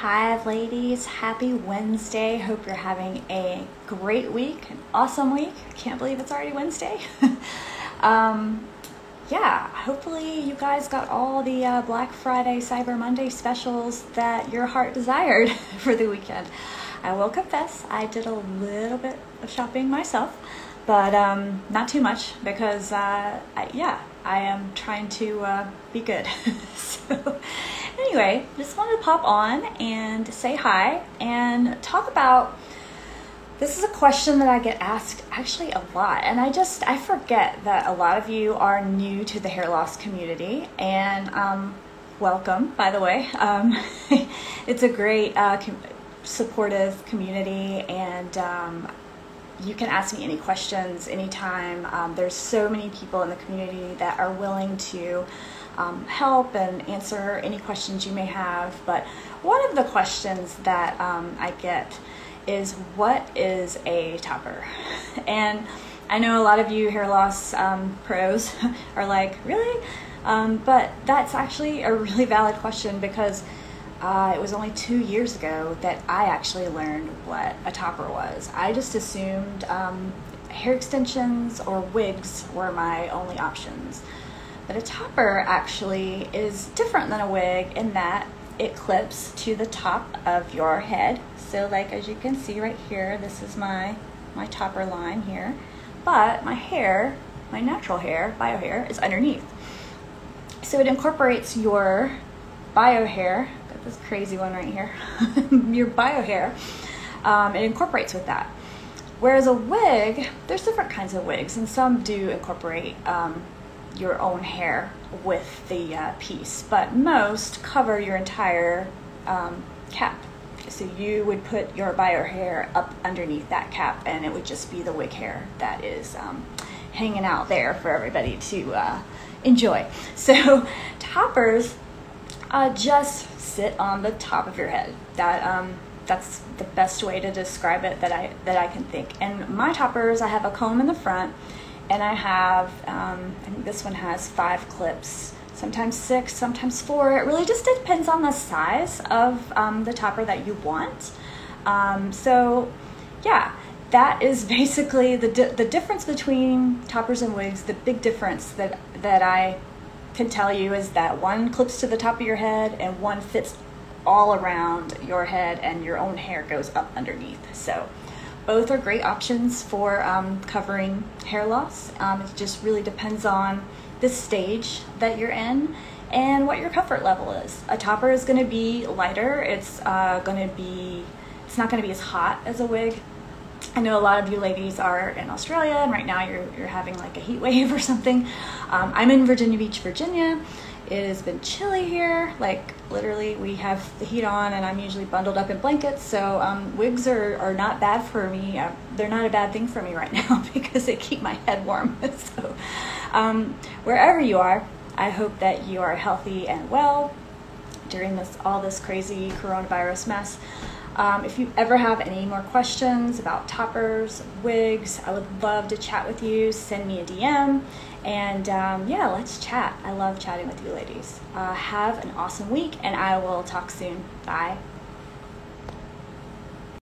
Hi, ladies. Happy Wednesday. Hope you're having a great week, an awesome week. Can't believe it's already Wednesday. um, yeah, hopefully, you guys got all the uh, Black Friday, Cyber Monday specials that your heart desired for the weekend. I will confess, I did a little bit of shopping myself, but um, not too much because, uh, I, yeah, I am trying to uh, be good. so, anyway, just wanted to pop on and say hi and talk about. This is a question that I get asked actually a lot, and I just I forget that a lot of you are new to the hair loss community, and um, welcome, by the way. Um, it's a great, uh, com- supportive community, and um, you can ask me any questions anytime. Um, there's so many people in the community that are willing to um, help and answer any questions you may have. But one of the questions that um, I get is what is a topper? And I know a lot of you hair loss um, pros are like, really? Um, but that's actually a really valid question because uh, it was only two years ago that I actually learned what a topper was. I just assumed um, hair extensions or wigs were my only options. But a topper actually is different than a wig in that it clips to the top of your head. So like as you can see right here, this is my, my topper line here. But my hair, my natural hair, bio hair, is underneath. So it incorporates your bio hair, got this crazy one right here, your bio hair, um, it incorporates with that. Whereas a wig, there's different kinds of wigs, and some do incorporate um, your own hair with the uh, piece, but most cover your entire um, cap. So you would put your bio hair up underneath that cap, and it would just be the wig hair that is um, hanging out there for everybody to uh, enjoy. So toppers uh, just sit on the top of your head. That um, that's the best way to describe it that I that I can think. And my toppers, I have a comb in the front and I have, um, I think this one has five clips, sometimes six, sometimes four. It really just depends on the size of um, the topper that you want. Um, so, yeah, that is basically the, di- the difference between toppers and wigs. The big difference that, that I can tell you is that one clips to the top of your head and one fits all around your head and your own hair goes up underneath. So, both are great options for um, covering hair loss. Um, it just really depends on the stage that you're in and what your comfort level is. A topper is going to be lighter. It's uh, going to be, it's not going to be as hot as a wig. I know a lot of you ladies are in Australia and right now you're, you're having like a heat wave or something. Um, I'm in Virginia Beach, Virginia. It has been chilly here. Like literally, we have the heat on, and I'm usually bundled up in blankets. So um, wigs are, are not bad for me. Uh, they're not a bad thing for me right now because they keep my head warm. so um, wherever you are, I hope that you are healthy and well during this all this crazy coronavirus mess. Um, if you ever have any more questions about toppers, wigs, I would love to chat with you. Send me a DM. And um, yeah, let's chat. I love chatting with you ladies. Uh, have an awesome week, and I will talk soon. Bye.